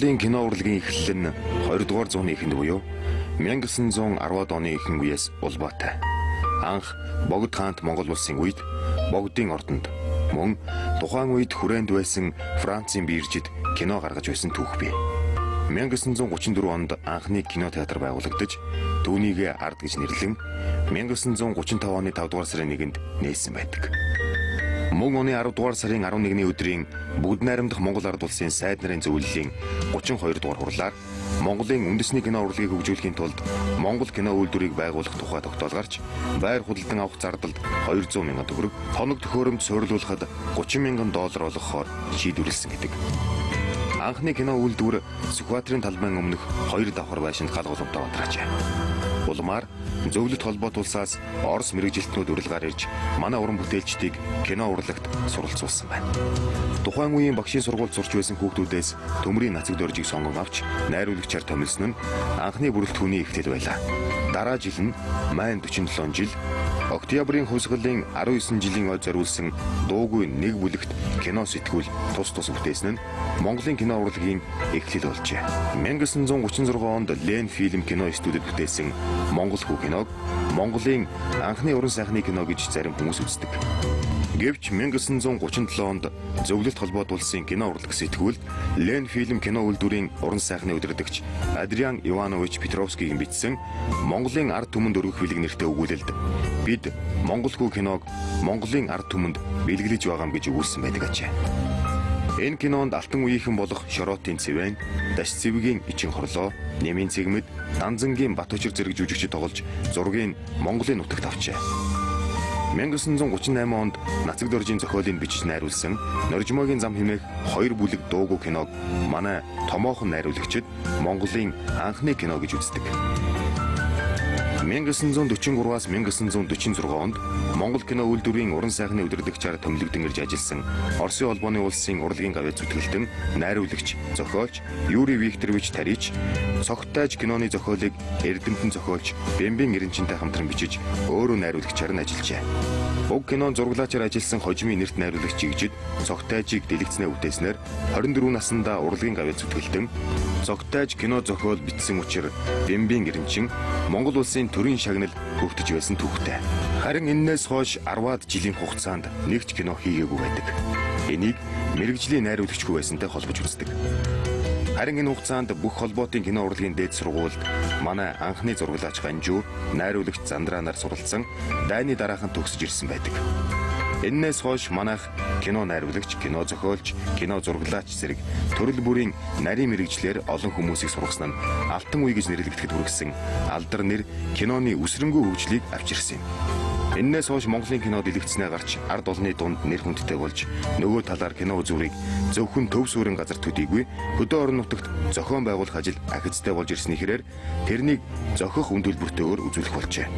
Монголын кино урлагийн эхлэл нь 20 дугаар зууны эхэнд буюу 1910-ад оны ихэнх үеэс улбаатай. Анх Богд хаант Монгол улсын үед Богдын ордонд мөн тухайн үед хүрээнд байсан Францын биержид кино гаргаж байсан түүх бий. 1934 онд анхны кино театр байгуулагдаж түүнийг ард гэж нэрлэн 1935 оны 5 дугаар сарын 1-нд нээсэн байдаг. Мөн оны 10 дугаар сарын 11-ний өдрийн бүгд найрамдах Монгол ард улсын сайд нарын зөвлөлийн 32 дугаар хурлаар Монголын үндэсний кино урлагийг хөгжүүлэхийн тулд Монгол кино үйлдвэрийг байгуулах тухай тогтоол гарч байр худалдан авах зардалд 200 мянган төгрөг, тоног төхөөрөмж суйрлуулахад 30 мянган доллар олгохоор шийдвэрлсэн гэдэг. Анхны кино үйлдвэр Сүхбаатарын талбайн өмнөх хоёр давхар байшинд галгууламтаа бадраач. Улмаар зөвлөлт холбоот улсаас Орос мэрэгжилтнүүд урилгаар ирж манай уран бүтээлчдийг кино урлагт суралцуулсан байна. Тухайн үеийн багшийн сургуульд сурч байсан хүүхдүүдээс төмрийн нацаг дөржийг сонгон авч найруулагчаар томилсон нь анхны бүрэлдэхүүний эхлэл байлаа. Дараа жил нь майн 47 жил Октябрийн хувьсгалын 19 жилийн ой зориулсан дуугүй нэг бүлэгт кино сэтгүүл тус тус бүтээсэн нь Монголын кино урлагийн эхлэл болжээ. 1936 онд Лен фильм кино студид бүтээсэн Монгол хүү киног Монголын анхны уран сайхны кино гэж зарим хүмүүс үздэг. Гэвч 1937 онд зөвлөлт холбоот улсын кино урлаг сэтгүүлд Лен фильм кино үйлдвэрийн уран сайхны удирдагч Адриан Иванович Петровскийгийн бичсэн Монголын ард түмэнд өргөх бэлэг нэртэй өгүүлэлд бид Монгол хүү киног Монголын ард түмэнд бэлгэлж байгаа юм гэж өгүүлсэн байдаг ажээ. Энэ кинонд алтан үеийнхэн болох Шоротын цэвэн, Даш цэвгийн ичин хорлоо, Нэмийн цэгмэд, Данзангийн Батөчөр зэрэг жүжигчид тоглож зургийг Монголын нутагт авчээ. 1938 онд Нацаг дөржийн зохиолыг бичиж найруулсан Норжмогийн зам хэмээх хоёр бүлэг дуугүй киног манай томоохон найруулагчид Монголын анхны кино гэж үздэг. 1943-аас 1946 онд Монгол кино үйлдвэрийн уран сайхны удирдагчаар томилогдсон ирж ажилласан Оросын холбооны улсын урлагийн гавьяа зүтгэлтэн найруулагч, зохиолч Юрий Викторович Тарич цогтойж киноны зохиолыг Эрдэмтэн зохиолч Бэмбэн Эренчинтэй хамтран бичиж өөрөө найруулагчаар нь ажиллажээ. Уг кинон зураглаачаар ажилласан хожимын нэрт найруулагч чигжид цогтойжийг дэлгэцнээ үтээснээр 24 наснда урлагийн гавьяа зүтгэлтэн цогтойж кино зохиол бичсэн учраас Бэмбэн Эренчин Монгол улсын төрийн шагнал хөгтөж байсан түүхтэй. Харин энээс хойш 10-аад жилийн хугацаанд нэгч кино хийгээгүй байдаг. Энийг мэрэгжлийн найруулагчгүй байсантай холбож үздэг. Харин энэ хугацаанд бүх холбоотын кино урлагийн дээд сургуульд манай анхны зураглаач Ганжуур, найруулагч Зандраанаар суралцсан дайны дараахан төгсөж ирсэн байдаг. Эннээс хойш манайх кино найруулагч, кино зохиолч, кино зураглаач зэрэг төрөл бүрийн нарийн мэрэгчлэр олон хүмүүсийг сургасан нь алтан үе гэж нэрлэгдэхэд хүргэсэн алдар нэр киноны үсрэнгүү хөгжлийг авчирсан юм. Эннээс хойш Монголын кино дэлгэцнээ гарч ард олны дунд нэр хүндтэй болж нөгөө талаар кино үзүүрийг зөвхөн төв суурин газар төдийгүй хөдөө орон нутагт зохион байгуулах ажил ахицтай болж ирсний хэрээр тэрнийг зохих үндүүлбэртэйгээр үзүүлэх болжээ.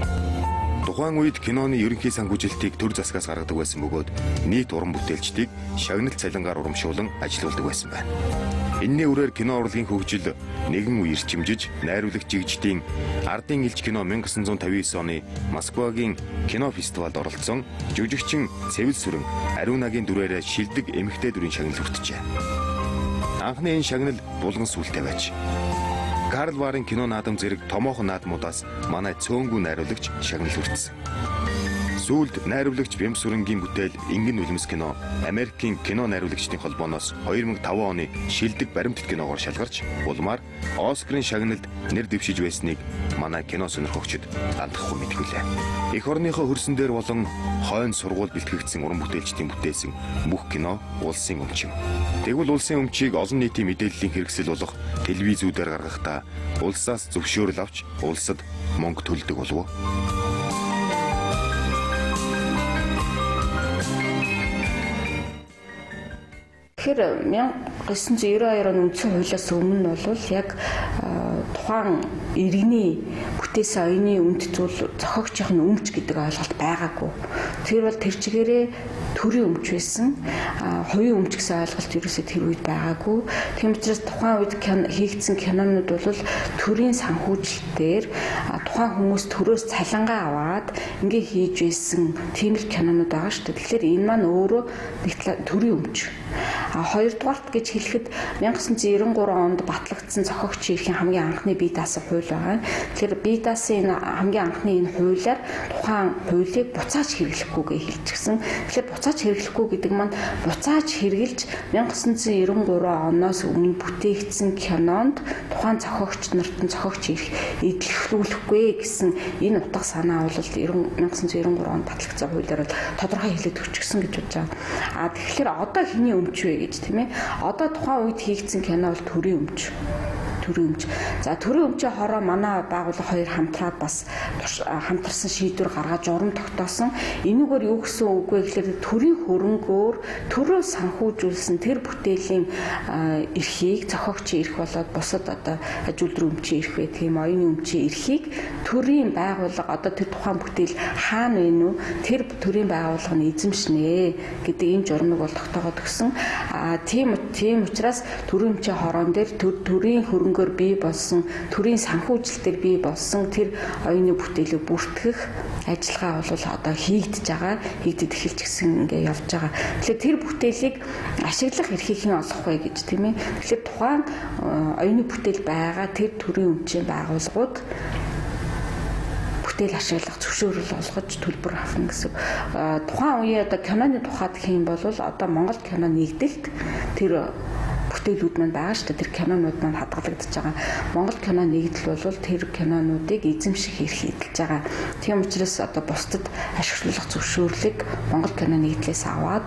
Тухайн үед киноны ерөнхий санхүүжилтийг төр засгаас гаргадаг байсан бөгөөд нийт уран бүтээлчдийг шагналт цалингаар урамшуулан ажилуулдаг байсан байна. Энэний үрээр кино урлагийн хөгжил нэгэн үе ирчимжиж, найруулагч жигждийн Ардын элч кино 1959 оны Москвагийн кино фестивалд оролцсон жүжигчин Цэвэл сүрэн Ариунагийн дүрээрээ шилдэг эмэгтэй дүрийн шагнал хүртжээ. Анхны энэ шагнал булган сүлтэй байж Карл Варын кино наадам зэрэг томоохон наадмуудаас манай цөөнгүү найруулагч шагнал хүртсэн. Сүүлд найруулагч Бэм сүрэнгийн бүтээл Ингэн үлэмс кино Америкийн кино найруулагчдын холбооноос 2005 оны шилдэг баримтат киногоор шалгарч улмаар Оскарын шагналд нэр дэвшиж байсныг манай кино сонирхогчид алдахгүй мэдгүүлээ. Эх орныхоо хөрсөн дээр болон хойно сургууль бэлтгэгдсэн уран бүтээлчдийн бүтээсэн бүх кино улсын өмчим. Тэгвэл улсын өмчийг олон нийтийн мэдээллийн хэрэгсэл болох телевизүүдээр гаргахдаа улсаас зөвшөөрөл авч улсад мөнгө төлдөг болов уу? Тэгэхээр 1992 оны үндсэн хуулиас өмнө бол яг тухайн иргэний бүтээсэн оюуны үнд зүйл зохиогчийн өмч гэдэг ойлголт байгаагүй. Тэр бол тэр чигээрээ төрийн өмч байсан. Хувийн өмч гэсэн ойлголт ерөөсөө тэр үед байгаагүй. Тийм учраас тухайн үед хийгдсэн кинонууд бол төрийн санхүүжилтээр тухайн хүмүүс төрөөс цалингаа аваад ингээ хийж байсан тийм л кинонууд байгаа шүү дээ. Тэгэхээр энэ маань өөрөө төрийн өмч. Хоёрдугаарт гэж хэлэхэд 1993 онд батлагдсан зохиогчийн эрхийн хамгийн анхны бие даасан хууль байгаа. Тэгэхээр бие даасан энэ хамгийн анхны энэ хуулиар тухайн хуулийг буцааж хэрэглэхгүйгээ хэлчихсэн. Тэгэхээр буцааж хэрэглэхгүй гэдэг маань буцааж хэрэгжилж 1993 оноос өмнө бүтээгдсэн кинонд тухайн зохиогч нарт нь зохиогч эрх эдлэхлүүлэхгүй гэсэн энэ утга санаа бол 1993 онд батлагдсан хуулиар бол тодорхой хэлээд өчгсөн гэж бодож байгаа. А тэгэхээр одоо хэний өмч вэ гэж тийм ээ. Одоо тухайн үед хийгдсэн кино бол төрийн өмч төрийн өмч. За төрийн өмчийн хороо манай байгууллага хоёр хамтраад бас хамтарсан шийдвэр гаргаж урам тогтоосон. Энүүгээр юу гэсэн үг вэ гэхээр төрийн хөрөнгөөр төрөө санхүүжүүлсэн тэр бүтээлийн эрхийг зохиогчийн эрх болоод бусад одоо аж үйлдвэр өмчийн эрх вэ тийм оюуны өмчийн эрхийг төрийн байгууллага одоо тэр тухайн бүтээл хаана вэ нү тэр төрийн байгууллага нь эзэмшнэ гэдэг энэ журмыг бол тогтоогод өгсөн. А тийм тийм учраас төрийн өмчийн хороон дээр төрийн хөрөнгө хөрөнгөөр бий болсон төрийн санхүүжилтээр бий болсон тэр оюуны бүтээлийг бүртгэх ажиллагаа бол одоо хийгдэж байгаа хийгдэд эхэлж гисэн ингээ явж байгаа. Тэгэхээр тэр бүтээлийг ашиглах эрхийг хэн олох вэ гэж тийм ээ. Тэгэхээр тухайн оюуны бүтээл байгаа тэр төрийн өмчийн байгууллагууд бүтээл ашиглах зөвшөөрөл олгож төлбөр авах гэсэн. Тухайн үеийн одоо киноны тухайд юм бол одоо Монгол кино нэгдэлт тэр бүтээлүүд маань байгаа шүү дээ. Тэр кинонууд маань хадгалагдаж байгаа. Монгол кино нэгдэл бол тэр кинонуудыг эзэмших эрх эдэлж байгаа. Тийм учраас одоо бусдад ашиглах зөвшөөрлийг Монгол кино нэгдлээс аваад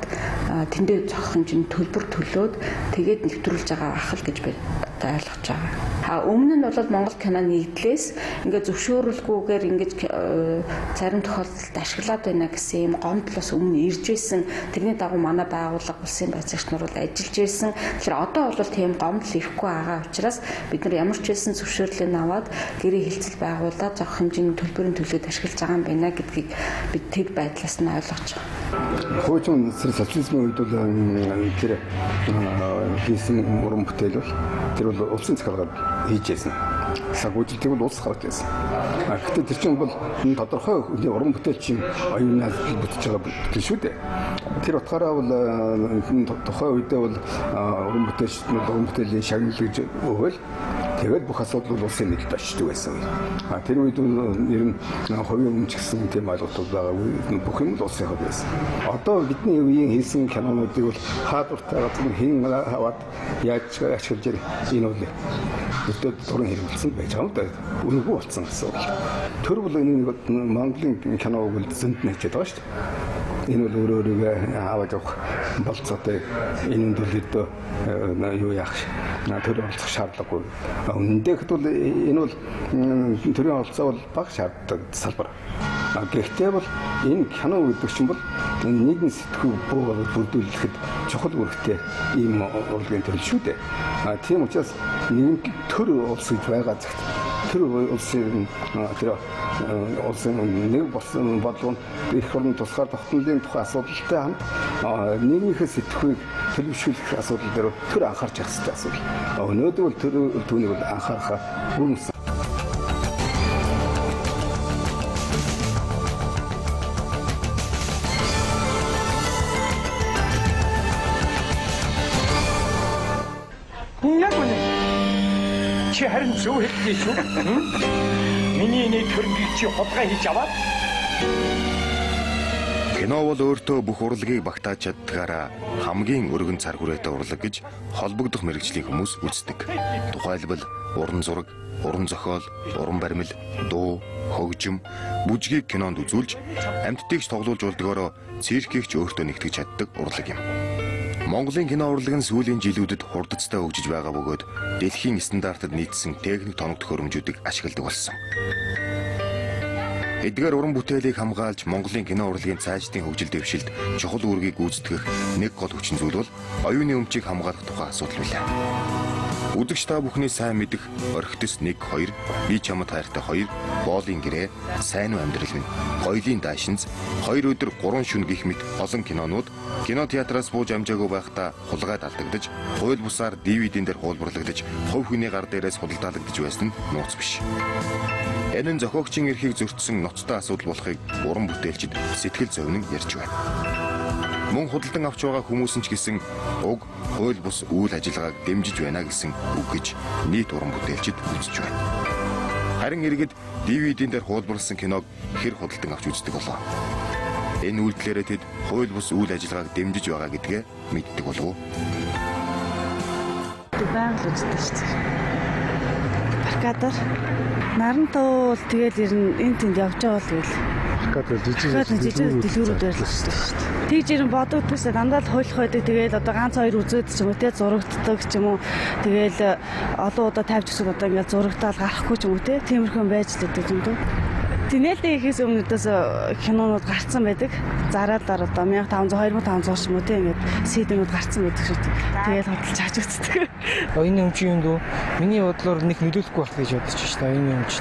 тэндээ зохих хэмжээний төлбөр төлөөд тэгээд нэвтрүүлж байгаа ахал гэж би ойлгож байгаа. А өмнө нь бол Монгол кино нэгдлээс ингээд зөвшөөрөлгүйгээр ингээд зарим тохиолдолд ашиглаад байна гэсэн юм гомдлоос өмнө ирж байсан. Тэрний дагуу манай байгууллага улсын байцаагч нар бол ажиллаж байсан. Тэгэхээр одоо бол тийм гомдол ирэхгүй байгаа учраас бид нар ямар ч байсан зөвшөөрлийг аваад гэрээ хилцэл байгуулаад зохих хэмжээний төлбөрийн төлөөд ашиглаж байгаа юм байна гэдгийг бид тэр байдлаас нь ойлгож байгаа. Хуучин социализмын үед бол тэр хийсэн уран бүтээл бол тэр бол улсын захиргаар хийж яасан. Сагуужилтыг бол улс гаргаж байсан. А гэхдээ тэр чинь бол тодорхой уран бүтээл чинь оюунаас бүтэж байгаа бүтээл шүү дээ. Тэр утгаараа бол тухайн үедээ бол уран бүтээлч уран бүтээлийн шагнал гэж өгөөл Тэгээд бүх асуудал бол улсын нийтэд очдөг байсан. А тэр үед ер нь хувийн өмч гэсэн тийм ойлголтууд байгаагүй бүх юм л улсын хувь байсан. Одоо бидний үеийн хийсэн кинонуудыг бол хаадвартай газар хэн хаваад яаж ашиглаж энэ бол өдөрт дуран хэрэгэлсэн байж байгаа юм да. Үнэгүй болсон гэсэн үг. Тэр бол энэ Монголын киног зөнд нэчээд байгаа шүү дээ энэ бол өөрөө өөрийгөө аваад явах болцоотой энэ төлөвлөлтөө юу яах төр олцох шаардлагагүй. Үнэндээ хэвэл энэ бол төрийн олцоо бол бага шаарддаг салбар. Гэхдээ бол энэ кино гэдэг чинь бол нэгэн сэтгүүг бүрдүүлэхэд чухал үүрэгтэй ийм урлагийн төрөл шүү дээ. Тийм учраас нэгэн төр улс гэж байгаа цагт тэр улсын тэр улсын нэг болсон бодлого их орны тусгаар тогтнолын тухай асуудалтай хамт нийгмийнхээ сэтгхүйг төлөвшүүлэх асуудал дээр тэр анхаарч явах хэрэгтэй асуудал. Өнөөдөр бол тэр түүнийг бол анхаарахаа Чи харин зөв хэлдэг шүү. Миний нэг хөрөнгөийг чи хулгай хийж аваад Кино бол өөртөө бүх урлагийг багтааж чаддгаараа хамгийн өргөн цар хүрээтэй урлаг гэж холбогдох мэрэгжлийн хүмүүс үздэг. Тухайлбал уран зураг, уран зохиол, уран баримл, дуу, хөгжим, бүжгийг кинонд үзүүлж амьдтайгч тоглуулж болдгоороо циркийгч өөртөө нэгтгэж чаддаг урлаг юм. Монголын кино урлаг нь сүүлийн жилүүдэд хурдцтай хөгжиж байгаа бөгөөд дэлхийн стандартад нийцсэн техник тоног төхөөрөмжүүдийг ашигладаг болсон. Эдгээр уран бүтээлийг хамгаалж Монголын кино урлагийн цаашдын хөгжил дэвшилд чухал үүргийг гүйцэтгэх нэг гол хүчин зүйл бол оюуны өмчийг хамгаалах тухай асуудал билээ. Үзэгч та бүхний сайн мэдих орхитос 1 2 би чамд хайртай 2 боолын гэрээ сайн уу амьдрал минь хоёлын даашинз хоёр өдөр гурван шүн гих мэт олон кинонууд кино театраас бууж амжаагүй байхдаа хулгайд алдагдаж хууль бусаар DVD-н дээр хуулбарлагдаж хувь хүний гар дээрээс худалдаалагдж байсан нь нууц биш. Энэ нь зохиогчийн эрхийг зөрчсөн ноцтой асуудал болохыг уран бүтээлчид сэтгэл зовнин ярьж байна. Мөн худалдан авч байгаа хүмүүс нь ч гэсэн уг хууль бус үйл ажиллагааг дэмжиж байна гэсэн үг гэж нийт уран бүтээлчид үзэж байна. Харин иргэд DVD-н дээр хуулбарлсан киног хэр худалдан авч үздэг болоо. Энэ үйлдэлээрээ тэд хууль бус үйл ажиллагааг дэмжиж байгаа гэдгээ мэддэг болов уу? байнга л үздэг шүү дээ. Баркадаар наран туул тэгэл ер нь энэ тэнд явж байгаа л тэгэл Гадаа жижиг л үздэг шүү дээ. Тэгж ер нь бодогдчихсаа дандаа л хойлох байдаг. Тэгэл одоо ганц хоёр үзээд ч юм уу те зурагддаг ч юм уу. Тэгэл э, олон удаа тавьж өсөг одоо ингээд зурагдаал гарахгүй ч юм уу те. Тиймэрхэн байж л байдаг юм дөө. Тинэлтэй ихээс өмнөдөөс кинонууд гарцсан байдаг. Зараад одоо 1500 2500 ч юм уу те ингээд сэдэмүүд гарцсан байдаг шүү дээ. Тэгэл хөдөлж хажигддаг. Өмчийн юм дөө миний бодлоор нэг нөлөөлөхгүй байх гэж бодож шүү дээ. Оюуны өмч.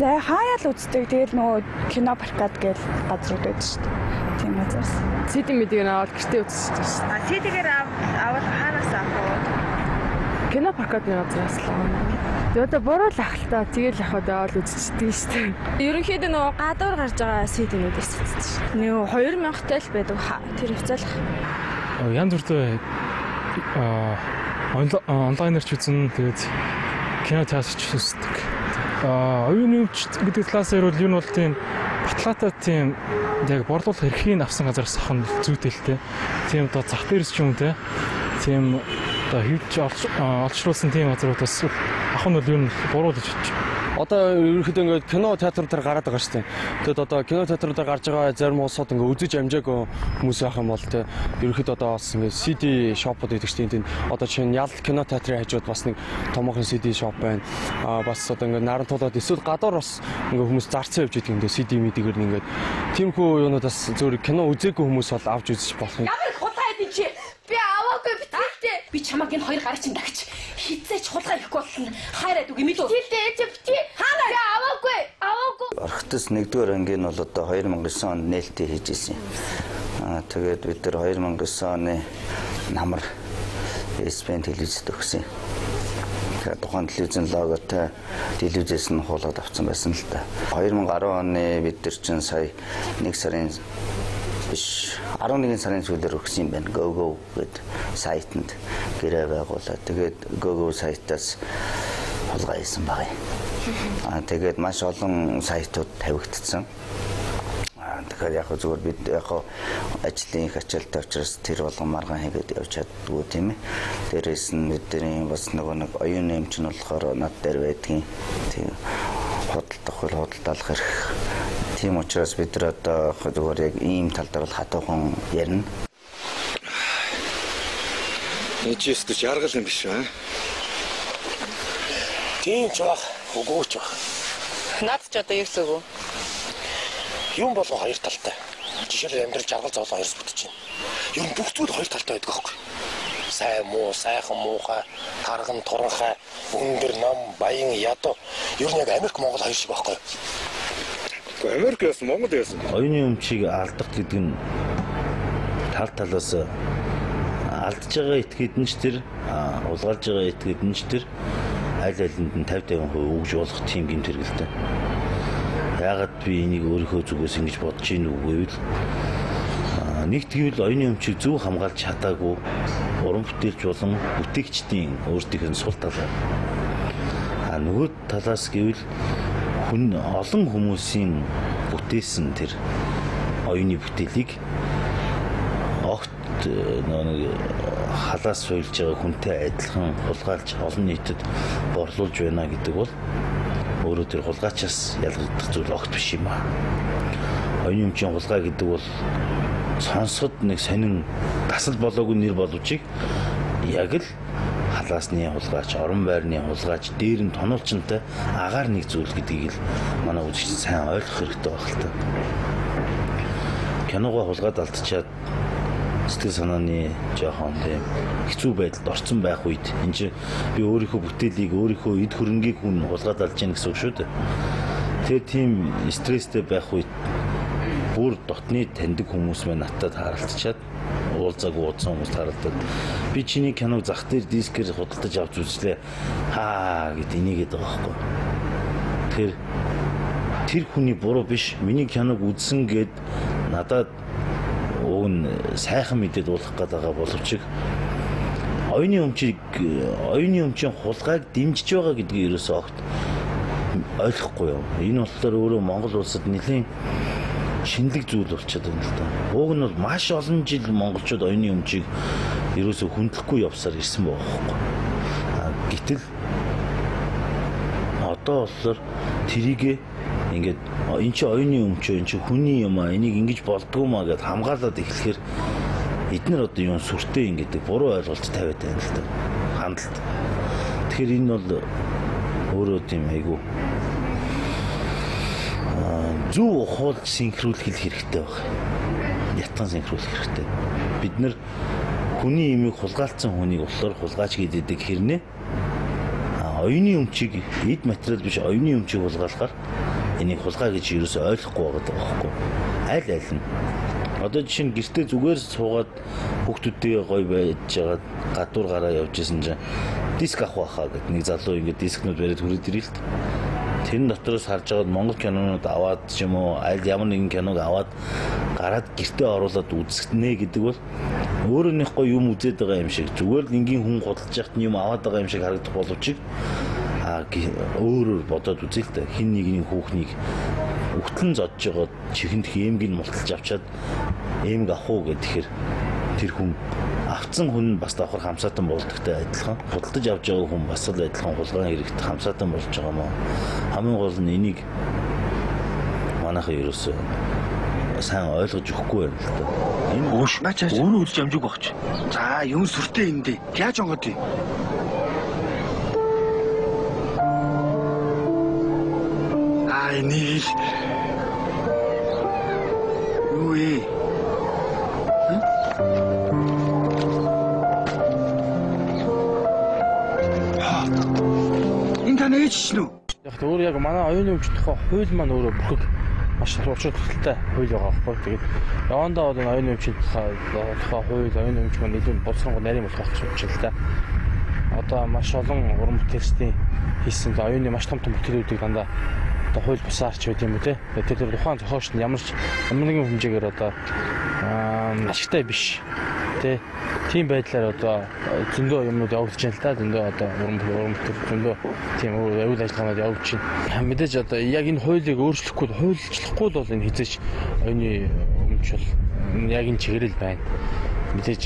За хаяа л үздэг. Тэгэл нөгөө кино паркад гээл газрууд байдаг шүү дээ. Тийм газраас. CD мэдгийг аваад гэртээ үзчихсэн шүү дээ. А CD-гээр аваад хаанаас авах вэ? Кино прокатны газраас л аваа. Тэгээ одоо буруу л ахaltaа тэгэл явахад аваад үзчихдэг шүү дээ. Ерөнхийдөө нөгөө гадуур гарч байгаа CD-нүүдээс үзчихсэн. Нөгөө 2000 тэл байдаг тэр хвцаалах. Янз бүртэй аа онлайнаар ч үзэн тэгээд кино театрч үздэг. Оюуны өвч гэдэг талаас нь юу нь бол тийм баталгаатай тийм яг борлуулах эрхийг авсан газараас нь зүйтэй. Тийм одоо зах дээрс ч юм те. Тийм одоо хөвч олшруулсан тийм газруудаас нь бол юу нь буруу гэж бодчих. Одоо ерөнхийдөө ингээд кино театр дээр гараад байгаа шүү дээ. Тэгэд одоо кино театр дээр гарч байгаа зарим улсууд ингээд үзэж амжаагүй хүмүүс байх юм бол те. Ерөнхийдөө одоо бас ингээд CD шопууд гэдэг чинь тийм одоо чинь ял кино театрын хажууд бас нэг томоохон CD шоп байна. Аа бас одоо ингээд наран тулаад эсвэл гадуур бас ингээд хүмүүс зарцсан явж идэг юм дэ CD мэдгээр нь ингээд тиймхүү юунууд бас зөвөр кино үзээгүй хүмүүс бол авч үзэж болох юм. Ямар хулгай энэ чи? Би аваагүй битээхтэй. Би чамаг энэ хоёр гарыг чинь дагч. Хизээч хулгай ихгүй болно. Хайраад үг юм илүү. Тэлтэй чи бити. Хаана? Би аваагүй. Аваагүй. Орхитос 1-р ангийн бол одоо 2009 онд нээлттэй хийж ирсэн. Аа тэгээд бид нар 2009 оны намар Эспен телевизэд өгсөн. Тэгэхээр тухайн телевизэн логотой телевизээс нь хуулаад авсан байсан л да. 2010 оны бид нар чинь сая 1 сарын биш 11 сарын сүүлээр өгсөн юм байна. Go go гэд сайтанд гэрээ байгуулаад тэгээд go go сайтаас хулгай хийсэн баг. Аа тэгээд маш олон сайтууд тавигдсан. Аа тэгэхээр яг зүгээр бид яг ажлын их ачаалттай учраас тэр болгон маргаан хийгээд явж чаддгүй тийм ээ. Дээрээс нь бидний бас нөгөө нэг оюуны эмч нь болохоор над дээр байдгийн. Тийм худалдах хөл худалдаалах хэрэг. Тийм учраас бид нар одоо зүгээр яг ийм тал дээр бол хатуухан ярина. Эжээс ч яргал юм биш аа. Тийм ч баг, үгүй ч баг. Наад ч одоо ерс өгөө. Юм болго хоёр талтай. Жишээлбэл амьдрал жаргал зовлон хоёроос бүтэж байна. Ер нь бүх зүйл хоёр талтай байдаг аахгүй. Сайн муу, сайхан муухай, тарган туранхай, өндөр нам, баян ядуу. Ер нь яг Америк Монгол хоёр шиг байхгүй. Гэхдээ Америк яасан, Монгол яасан. Оюуны өмчийг алдах гэдэг нь тал талаас алдж байгаа этгээд нь ч тэр а, улгаалж байгаа этгээд нь ч тэр аль алинд нь 50 50% өгж болох тийм гэмт хэрэгэлтэй. Яагаад би энийг өөрийнхөө зүгээс ингэж бодож ийн үгүй гэвэл а, нэг тэгвэл оюуны өмчийг зөв хамгаалж чадаагүй уран бүтээлч болон бүтээгчдийн өөртөөх нь сул талаа. А нөгөө талаас гэвэл хүн олон хүмүүсийн бүтээсэн тэр оюуны бүтээлийг огт э, нэг халаас суйлж байгаа хүнтэй адилхан хулгайлж олон нийтэд борлуулж байна гэдэг бол өөрөө тэр хулгайчаас ялгагдах зүйл огт биш юм аа. Оюуны өмчийн хулгай гэдэг бол сонсоход нэг сонин дасал болоогүй нэр боловчийг яг л халаасны хулгайч, орон байрны хулгайч, дээр нь тонолчонтой агаар нэг зүйл гэдгийг л манай үзэгч сайн ойлгох хэрэгтэй байх л та. Киногоо хулгайд алдчихад сэтгэл санааны жоохон тийм хэцүү байдалд орсон байх үед энэ чинь би өөрийнхөө бүтээлийг өөрийнхөө эд хөрөнгийг хүн хулгайд алж яах гэсэн үг шүү дээ. Тэгээ тийм стресстэй байх үед бүр дотны таньдаг хүмүүс маань надад харалтчаад уулзааг уудсан хүмүүс харалтаад би чиний киног зах дээр дискээр худалдаж авч үзлээ хаа гэд энийгээд байгаа байхгүй. Тэр тэр хүний буруу биш миний киног үзсэн гэд надад уг нь сайхан мэдээд уулах гээд байгаа боловч оюуны өмчийг оюуны өмчийн хулгайг дэмжиж байгаа гэдгийг ерөөсөө огт ойлгохгүй юу. Энэ болохоор өөрөө Монгол улсад нэлийн шинэлэг зүйл болчиход байна л да. Уг нь бол маш олон жил монголчууд оюуны өмчийг ерөөсөө хүндлэхгүй явсаар ирсэн байгаа байхгүй. Гэтэл одоо болохоор трийгээ ингээд эн чи оюуны өмчөө эн чи хүний юм а энийг ингэж болдгоо маа гэд хамгаалаад эхлэхээр эднэр одоо юм сүртэй ингээд буруу ойлголт тавиад байна л да. Хандлт. Тэгэхээр энэ бол өөрөө тийм айгу зөв ухуулж синхруулах хэрэгтэй баг. Ятган синхруулах хэрэгтэй. Бид нар хүний имийг хулгайлцсан хүнийг болохоор хулгайч гэдэг хэрнээ? Оюуны өмчийг эд материал биш оюуны өмчийг хулгайлахаар энийг хулгай гэж ч ойлгохгүй байгаа байхгүй. Аль аль нь. Одоо жишээ нь гэртээ зүгээр суугаад хүүхдүүдтэйгээ гоё байж жагаад гадуур гараа явж исэн чинь диск авах байхаа гэд нэг залуу ингээд дискнүүд бариад хүрээд ирээ л тэр дотроос харж байгаад монгол кинонууд аваад ч юм уу аль ямар нэгэн киног аваад гараад гэртээ оруулаад үзснэ гэдэг бол өөрөөнийхөө юм үзээд байгаа юм шиг. Зүгээр л энгийн хүн худалдаж яхад юм аваад байгаа юм шиг харагдах боловч өөрөөр бодоод үзээ л да. Хин нэгний хүүхнийг өгтлэн зодж байгаа чихэнд эмгийг мулталж авчаад эмг авах уу гэхээр тэр хүн авцсан хүн бас давхар хамсаатан болдогтой адилхан худалдаж авч байгаа хүн бас л адилхан хулгайн хэрэгт хамсаатан болж байгаа мó хамгийн гол нь энийг манайхаа ерөөсөө сайн ойлгож өгөхгүй байна л да. Энэ ууш өөрөө үлж амжиг багч. За юм сүртэй юм дээ. Яаж онгод юм? Аа энийг юу ээ? Энэ таны ээж шнүү? Яг тэ өөр яг манай оюуны өмч тухай хууль маань өөрөө бүхэг маш уучрал төгөлтэй хууль байгаа байхгүй. Тэгээд явандаа бол энэ оюуны өмчийн тухай тухай хууль оюуны өмч маань илүү боловсронгуй нарийн болох гэж байна л да. Одоо маш олон уран бүтээлчдийн хийсэн оюуны маш том том бүтээлүүдийг дандаа одоо хууль бусаар ч байт юм уу те. Тэр тэр тухайн зохиолч нь ямар ч ямар нэгэн хэмжээгээр одоо ашигтай биш тий. Тийм байдлаар одоо зөндөө юмнууд явагдаж байна л да. Зөндөө одоо уран уран бүтээл зөндөө тийм аюул ажиллагаанууд явагдаж байна. Мэдээж одоо яг энэ хуулийг өөрчлөхгүй хуульчлахгүй бол энэ хизээч оюуны өмч бол яг энэ чигээрэл байна. Мэдээж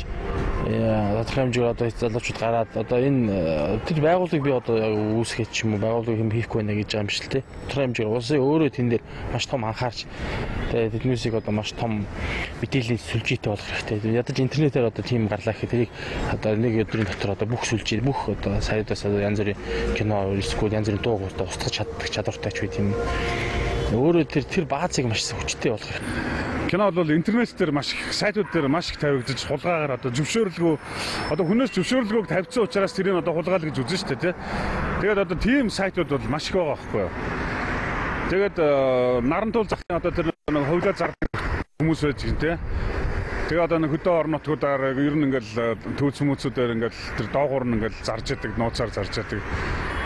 тодорхой хэмжээгээр одоо залуучууд гараад одоо энэ тэр байгууллагыг би одоо үүсгэж ч юм уу байгууллагыг хэм хийхгүй байна гэж байгаа юм шиг л тий. Тодорхой хэмжээгээр улсын өөрөө тэн дээр маш том анхаарч тэгээ тэднээсийг одоо маш том мэдээллийн сүлжээтэй болох хэрэгтэй. Ядаж интернетээр одоо тийм гарлаа гэхэд тэрийг одоо нэг өдрийн дотор одоо бүх сүлжээ бүх одоо саяудаас одоо янз бүрийн кино эсвэл янз бүрийн дуу хоолой устгах чаддаг чадвартай ч байт юм. Өөрөө тэр тэр баазыг маш хүчтэй хэрэгтэй кино бол интернет дээр маш их сайтууд дээр маш их тавигдаж хулгаагаар одоо зөвшөөрлгөө одоо хүнээс зөвшөөрлгөөг тавьсан учраас тэрийг одоо хулгаал гэж үзэн дээ тий. Тэгээд одоо тийм сайтууд бол маш их байгаа байхгүй юу. Тэгээд нарантуул захын одоо тэр нэг хөвлөө зардаг хүмүүс байж гин тий. Тэгээ одоо нэг хөдөө орон нутгуудаар ер нь ингээл төвс хүмүүцүүдээр ингээл тэр доогуур нь ингээл зарж яадаг, нууцаар зарж яадаг.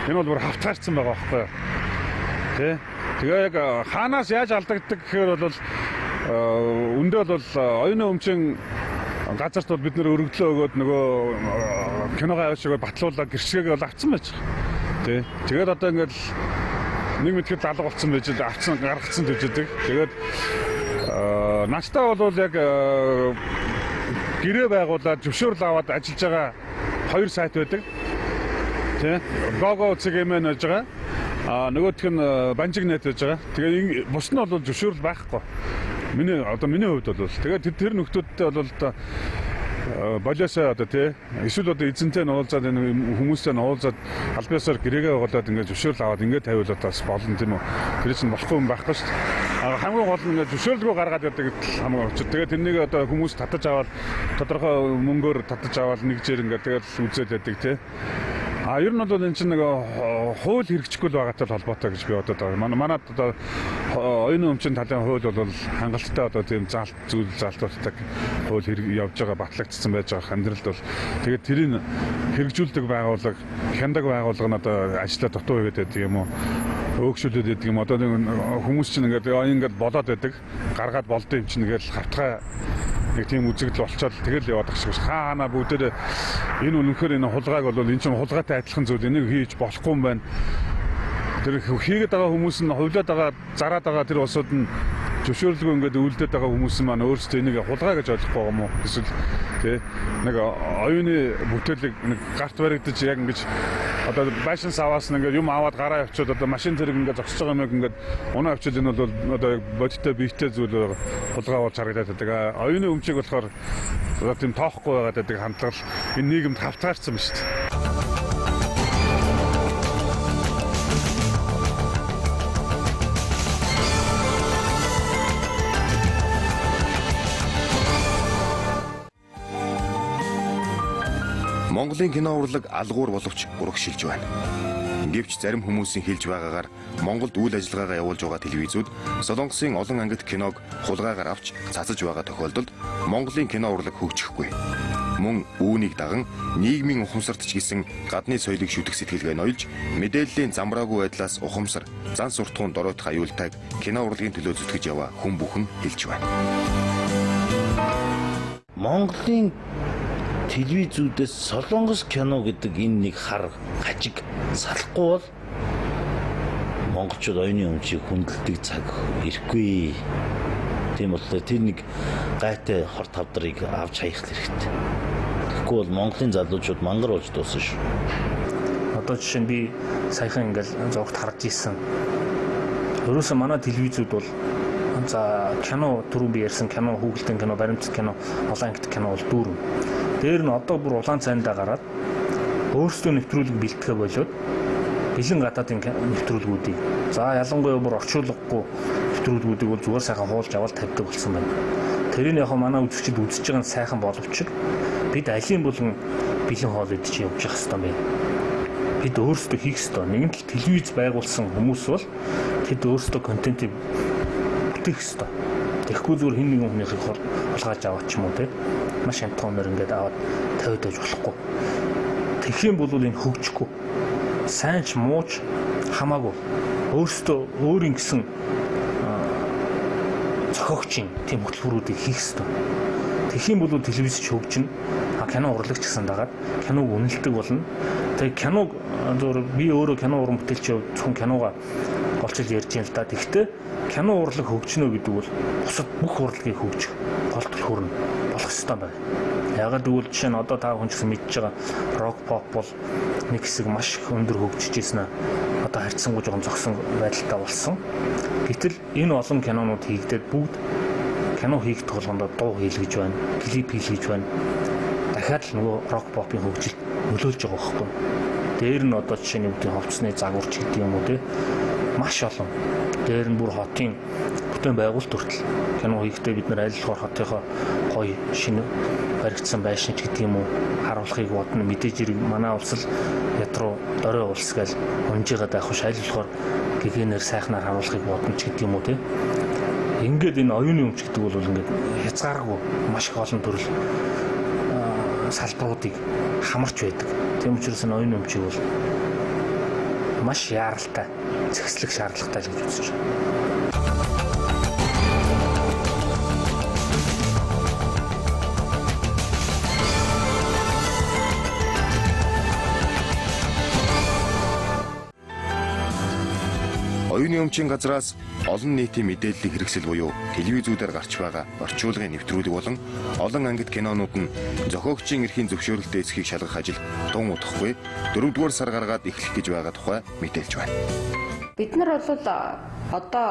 Энэ бол бүр хавтаарцсан байгаа байхгүй юу. Тэ. Тэгээ яг хаанаас яаж алдагддаг гэхээр бол өндөө бол оюуны өмчийн газарт бол бид нэр өргөдлөө өгөөд нөгөө киногоо аваад шигээ батлуулаад гэрчгээгээ бол авцсан байж байгаа. Тэ. Тэгээд одоо ингээд нэг мэтгэд залга болцсон байж л авцсан гаргацсан төжөдөг. Тэгээд наачтаа бол яг гэрээ байгуулад зөвшөөрөл аваад ажиллаж байгаа хоёр сайт байдаг. Тэ. Гого цэгээмэн байж байгаа. А нөгөөх нь банжиг нэт байж байгаа. Тэгээ бус нь бол зөвшөөрөл байхгүй. Миний одоо миний хувьд бол. Тэгээд тэр нөхдүүдтэй бол одоо болоосоо одоо тий эсвэл одоо эзэнтэй нь уулзаад энэ хүмүүстэй нь уулзаад албаасаар гэрээгээ болоод ингээд зөвшөөрөл аваад ингээд тавиулаад бас болно тийм үү? Тэр чинь болохгүй юм байхгүй шүү дээ. Хамгийн гол нь зөвшөөрлгөө гаргаад байдаг хамгийн очив тэгээд тэрнийг одоо хүмүүс татаж аваад тодорхой мөнгөөр татаж аваад нэгжээр ингээд тэгээд үзээд байдаг тий А ер нь бол энэ чинь нэг хууль хэрэгжихгүй л байгаатай холбоотой гэж би бодод байгаа. Манай манад одоо оюуны өмчийн талын хууль бол хангалттай одоо тийм заалт зүйл заалтуудтай хууль явж байгаа батлагдсан байж байгаа амьдралд бол тэгээд тэрийг хэрэгжүүлдэг байгууллага хяндаг байгууллага нь одоо ажлаа дутуу хийгээд байдаг юм уу? Өөгшүүлээд байдаг юм. Одоо нэг хүмүүс чинь ингээд ингээд болоод байдаг. Гаргаад болдсон юм чинь ингээд хавтгай нэг тийм үзэгдэл болчоод тэгэл яваад байгаа шиг байна. Хаа ханаа бүгдээ энэ үнэнхээр энэ хулгайг бол энэ чинь хулгайтай адилхан зүйл энийг хийж болохгүй юм байна. Тэр хийгээд байгаа хүмүүс нь хувлаад байгаа зараад байгаа тэр улсууд нь зөвшөөрлгүй ингээд үлдээд байгаа хүмүүс маань өөрсдөө энийг хулгай гэж ойлгохгүй байгаа юм уу? Эсвэл тий нэг оюуны бүтээлэг нэг гарт баригдаж яг ингэж одоо байшин саваас нь ингээд юм аваад гараа явчихад одоо машин тэрэг ингээд зогсож байгаа юм ингээд унаа авчил энэ бол одоо бодиттой биетэй зүйл хулгай болж харагдаад байдаг. Оюуны өмчийг болохоор одоо тийм тоохгүй байгаад байдаг хандлага энэ нийгэмд хавтгаарсан ба шүү дээ. Монголын кино урлаг алгуур боловч урагшилж байна. Гэвч зарим хүмүүсийн хэлж байгаагаар Монголд үйл ажиллагаагаа явуулж байгаа телевизүүд Солонгосын олон ангит киног хулгайгаар авч цацаж байгаа тохиолдолд Монголын кино урлаг хөгжихгүй. Мөн үүнийг даган нийгмийн ухамсарт ч гэсэн гадны соёлыг шүтэх сэтгэлгээ ноёлж мэдээллийн замбраагүй байдлаас ухамсар, зан суртахуун дороотох аюултайг кино урлагийн төлөө зүтгэж яваа хүн бүхэн хэлж байна. Монголын телевизүүдээс солонгос кино гэдэг энэ нэг хар хажиг салахгүй бол монголчууд оюуны өмчийг хүндэлдэг цаг ирэхгүй. Тийм болохоор тэр нэг гайтай хор тавдрыг авч хаях хэрэгтэй. Тэгэхгүй бол Монголын залуучууд мангар болж дуусна шүү. Одоо жишээ нь би саяхан ингээл зогт харж исэн. Ерөөсөө манай телевизүүд бол за кино түрүү би ярьсан кино хүүхэлдэйн кино баримтат кино олон ангит кино бол дүүрэн Дээр нь одоо бүр улаан цайндаа гараад өөрсдөө нэвтрүүлэг бэлтгэхэ болоод бэлэн гадаадын нэвтрүүлгүүдийг за ялангуяа бүр орчуулгагүй нэвтрүүлгүүдийг бол зүгээр сайхан хуулж аваад тавьдаг болсон байна. Тэрийг яг манай үзэгчид үзэж байгаа нь сайхан боловч бид алийн бүлгэн бэлэн хоол идэж явж явах хэрэгтэй байна. Бид өөрсдөө хийх хэрэгтэй. Нэгэн тал телевиз байгуулсан хүмүүс бол тэд өөрсдөө контентийг бүтээх хэрэгтэй. Тэгэхгүй зүгээр хин нэгэн хүнийхийг хулгайж аваад ч юм уу те маш амтгоноор ингээд аваад тавиад байж болохгүй. Тэгэх юм бол энэ хөгжихгүй. Сайн ч муу ч хамаагүй. Өөртөө өөрийн гэсэн зохиогчийн тийм хөтөлбөрүүдийг хийх ёстой. Тэгэх юм бол телевиз ч хөгжинө. Кино урлагч гэсэн дагаад киног үнэлдэг болно. Тэгээ киног зөвөр би өөрөө кино уран бүтээлч зөвхөн киноога голчил ярьж юм л да. Тэгвэл кино урлаг хөгжнө гэдэг бол бусад бүх урлагийг хөгжих голтол хүрнэ болох ёстой байна. Ягаад гэвэл жишээ нь одоо та хүн ч гэсэн мэдж байгаа рок поп бол нэг хэсэг маш их өндөр хөгжиж ирсэн аа. Одоо харьцангуй жоохон зогсон байдалтай болсон. Гэтэл энэ олон кинонууд хийгдээд бүгд кино хийх тулганд дуу хийлгэж байна, клип хийлгэж байна. Дахиад л нөгөө рок попын хөгжилд нөлөөлж байгаа байхгүй. Дээр нь одоо жишээ нь үүдийн ховцсны загварч гэдэг юм уу те маш олон. Дээр нь бүр хотын бүтээн байгуулалт хүртэл кино хийхдээ бид нар аль болохоор хотынхоо гоё шинэ баригдсан байшин ч гэдэг юм уу харуулахыг бодно мэдээж хэрэг манай улс л ядруу дорой улс гэж унжигаад байх биш аль болохоор гэгэнээр сайхнаар харуулахыг бодно ч гэдэг юм уу те ингээд энэ оюуны өмч гэдэг бол ингээд хязгааргүй маш их олон төрөл салбаруудыг хамарч байдаг. Тийм учраас энэ оюуны өмчийг бол маш яаралтай зэгслэх шаардлагатай л гэж үзэж байна. Оюуны өмчийн газраас олон нийтийн мэдээллийн хэрэгсэл буюу телевизүүдээр гарч байгаа орчуулгын нэвтрүүлэг болон олон ангит кинонууд нь зохиогчийн эрхийн зөвшөөрөлтөө эсхийг шалгах ажил тун удахгүй 4-р сар гаргаад эхлэх гэж байгаа тухай мэдээлж байна. Бид нар бол одоо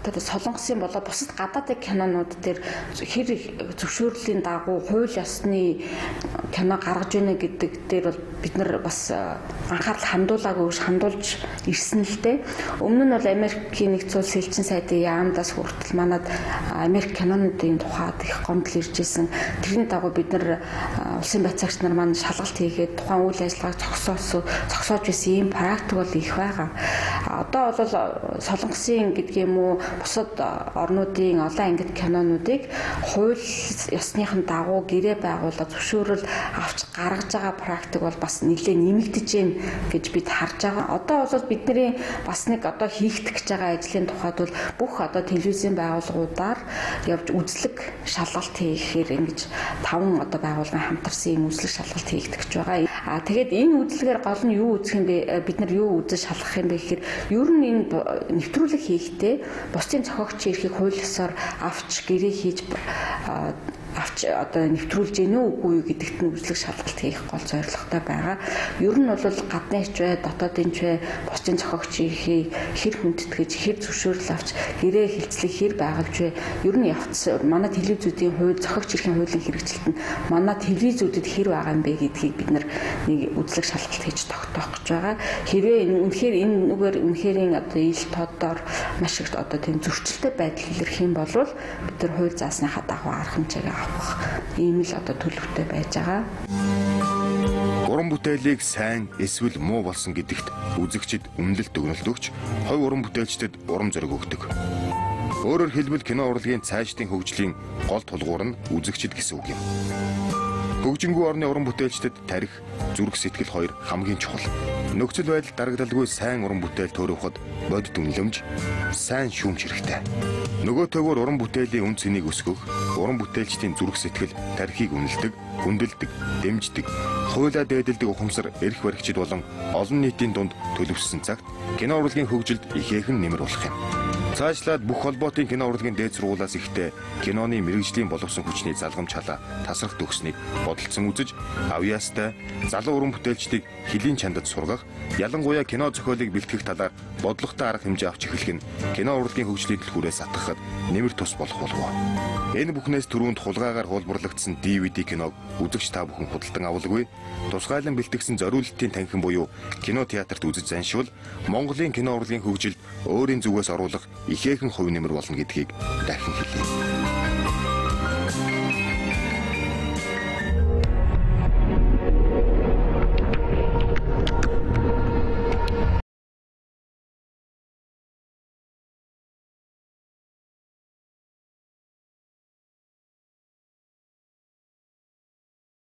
тэр солонгосын болоо бусад гадаадын кинонууд дээр хэр зөвшөөрлийн дагуу хууль ёсны кино гаргаж байна гэдэг дээр бол бид нар бас анхаарал хандуулаагүй хандуулж ирсэн л дээ. Өмнө нь бол Америкийн нэгдсэн улс элчин сайдын яамдаас хүртэл манад Америк кинонуудын тухайд их гомдол ирж исэн. Тэрний дагуу бид нар улсын байцаагч нар маань шалгалт хийгээд тухайн үйл ажиллагааг зогсоос зогсоож байсан ийм практик бол их байгаа. Одоо бол солонгосын гэдгийм үү бусад орнуудын олон ангит кинонуудыг хууль ёсныхын дагуу гэрээ байгуулаад зөвшөөрөл авч гаргаж байгаа практик бол бас нэлээд нэмэгдэж гин гэж бид харж байгаа. Одоо бол бидний бас нэг одоо хийгдэх гэж байгаа ажлын тухайд бол бүх одоо телевизийн байгууллагуудаар явж үзлэг шалгалт хийхээр ингэж таван одоо байгууллагын хамтарсан юм үзлэг шалгалт хийгдэх гэж байгаа. Аа тэгээд энэ үзлэгээр гол нь юу үзэх юм бэ? Бид нар юу үзэж шалгах юм бэ гэхээр ер нь энэ нэвтрүүлэг хийхдээ бусдын зохиогчийн эрхийг хууль ёсоор авч гэрээ хийж авч одоо нэвтрүүлж гэнэ үгүй юу гэдэгт нь үзлэг шалгалт хийх гол зорилготой байгаа. Ер нь бол гадны бай, дотоодын бай, бусдын зохиогчийн хэр хүндэтгэж, хэр зөвшөөрөл авч гэрээ хилцлэг хэр байгуулж бай. Ер нь явц манай телевизүүдийн хууль, зохиогч эрхийн хуулийн хэрэгжилт нь манай телевизүүдэд хэр байгаа юм бэ гэдгийг бид нэг үзлэг шалгалт хийж тогтоох гэж байгаа. Хэрвээ үнэхээр энэ нүгээр үнэхэрийн одоо ил тоддоор маш их одоо тийм зөрчилтэй байдал илэрх юм бол бид нар хууль заасныхаа дагуу арга хэмжээгээ авах ийм л одоо төлөвтэй байж байгаа. Уран бүтээлийг сайн эсвэл муу болсон гэдэгт үзэгчид үнэлэлт өгнөлт өгч хувь уран бүтээлчдэд урам зориг өгдөг. Өөрөөр хэлбэл кино урлагийн цаашдын хөгжлийн гол тулгуур нь үзэгчид гэсэн үг юм. Хөгжингүү орны уран бүтээлчдэд тарих, зүрх сэтгэл хоёр хамгийн чухал. Нөхцөл байдал дарагдaltaгүй сайн уран бүтээл төрөвхөд бодит үнэлэмж, сайн шүүмж хэрэгтэй. Нөгөө төгөөр уран бүтээлийн үн цэнийг өсгөх, уран бүтээлчдийн зүрх сэтгэл, тархийг үнэлдэг, хүндэлдэг, дэмждэг, хуйлаа дээдэлдэг ухамсар эрх баригчид болон олон нийтийн дунд төлөвшсөн цагт кино урлагийн хөгжилд ихээхэн нэмэр болох юм. Цаашлаад бүх холбоотын кино урлагийн дээд сургуулиас ихтэй киноны мэрэгжлийн боловсон хүчний залгамж халаа тасрах төгснийг бодолцсон үзэж авьяастай залуу уран бүтээлчдийг хөлийн чандад сургах, ялангуяа кино зохиолыг бэлтгэх талаар бодлоготой арга хэмжээ авч эхлэх нь кино урлагийн хөгжлийн түлхүүрээс атгахад нэмэр тус болох болов. Энэ бүхнээс түрүүнд хулгаагаар хуулбарлагдсан DVD киног үзэгч та бүхэн худалдан авалгүй. Тусгайлан бэлтгэсэн зориулалтын танхим буюу кино театрт үзэж заншвал Монголын кино урлагийн хөгжилд өөрийн зүгээс оруулах ихээхэн хувь нэмэр болно гэдгийг дахин хэлье.